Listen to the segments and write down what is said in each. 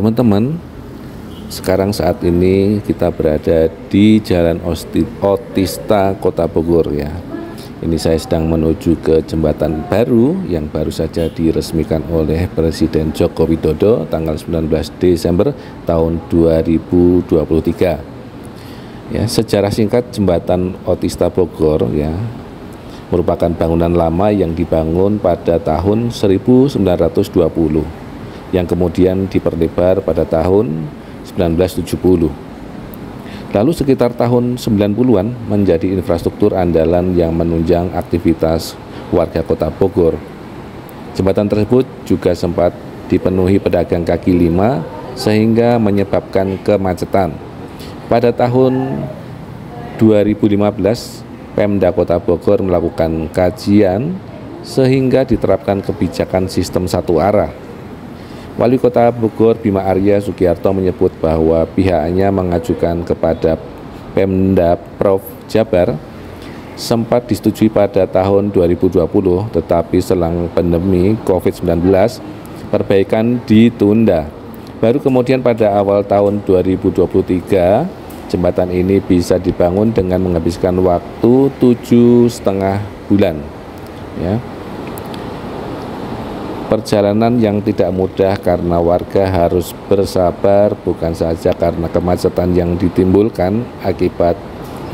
teman-teman, sekarang saat ini kita berada di Jalan Otista Kota Bogor ya. Ini saya sedang menuju ke jembatan baru yang baru saja diresmikan oleh Presiden Joko Widodo tanggal 19 Desember tahun 2023. Ya, sejarah singkat jembatan Otista Bogor ya merupakan bangunan lama yang dibangun pada tahun 1920 yang kemudian diperlebar pada tahun 1970. Lalu sekitar tahun 90-an menjadi infrastruktur andalan yang menunjang aktivitas warga kota Bogor. Jembatan tersebut juga sempat dipenuhi pedagang kaki lima sehingga menyebabkan kemacetan. Pada tahun 2015, Pemda Kota Bogor melakukan kajian sehingga diterapkan kebijakan sistem satu arah Wali Kota Bogor Bima Arya Sugiarto menyebut bahwa pihaknya mengajukan kepada Pemda Prof Jabar sempat disetujui pada tahun 2020 tetapi selang pandemi COVID-19 perbaikan ditunda. Baru kemudian pada awal tahun 2023 jembatan ini bisa dibangun dengan menghabiskan waktu tujuh setengah bulan. Ya, Perjalanan yang tidak mudah karena warga harus bersabar bukan saja karena kemacetan yang ditimbulkan akibat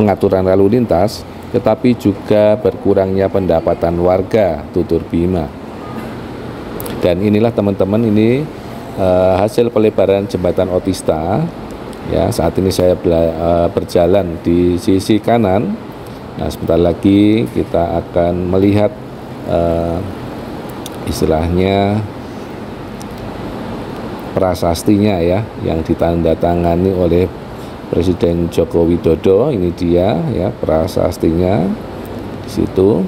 pengaturan lalu lintas, tetapi juga berkurangnya pendapatan warga, tutur Bima. Dan inilah teman-teman ini uh, hasil pelebaran jembatan Otista. Ya, saat ini saya uh, berjalan di sisi kanan. Nah, sebentar lagi kita akan melihat uh, istilahnya prasastinya ya yang ditandatangani oleh Presiden Joko Widodo. Ini dia ya prasastinya di situ.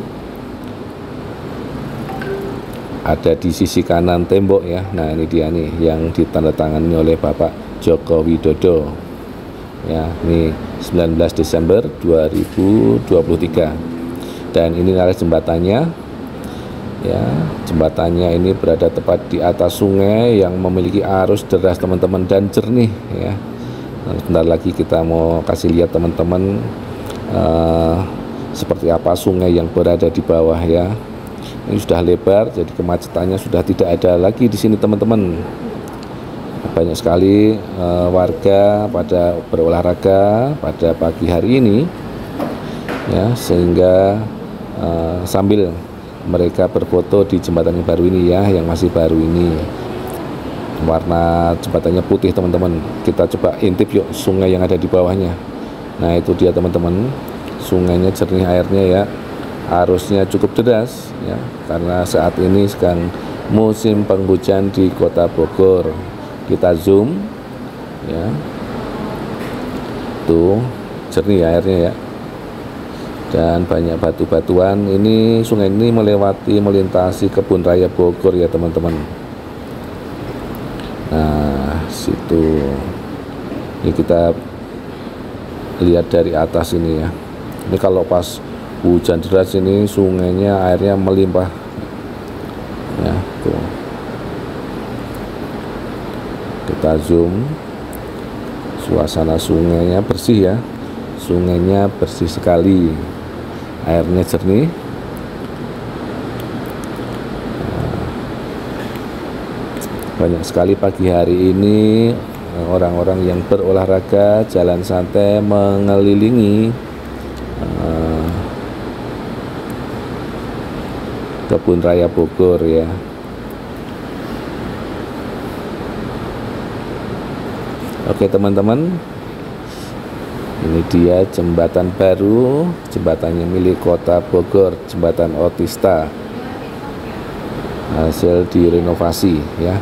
Ada di sisi kanan tembok ya. Nah ini dia nih yang ditandatangani oleh Bapak Joko Widodo. Ya ini 19 Desember 2023 dan ini adalah jembatannya ya jembatannya ini berada tepat di atas sungai yang memiliki arus deras teman-teman dan jernih ya. Nah, sebentar lagi kita mau kasih lihat teman-teman uh, seperti apa sungai yang berada di bawah ya. Ini sudah lebar jadi kemacetannya sudah tidak ada lagi di sini teman-teman. Banyak sekali uh, warga pada berolahraga pada pagi hari ini ya sehingga uh, sambil mereka berfoto di jembatan yang baru ini ya yang masih baru ini. Warna jembatannya putih teman-teman. Kita coba intip yuk sungai yang ada di bawahnya. Nah itu dia teman-teman. Sungainya jernih airnya ya. Arusnya cukup deras ya karena saat ini sedang musim penghujan di kota Bogor. Kita zoom ya. Tuh jernih airnya ya dan banyak batu-batuan. Ini sungai ini melewati melintasi kebun raya Bogor ya teman-teman. Nah situ. Ini kita lihat dari atas ini ya. Ini kalau pas hujan deras ini sungainya airnya melimpah. Ya tuh. Kita zoom. Suasana sungainya bersih ya. Sungainya bersih sekali airnya jernih banyak sekali pagi hari ini eh, orang-orang yang berolahraga jalan santai mengelilingi uh, kebun raya Bogor ya. Oke teman-teman ini dia jembatan baru jembatannya milik kota Bogor jembatan Otista. Hasil direnovasi ya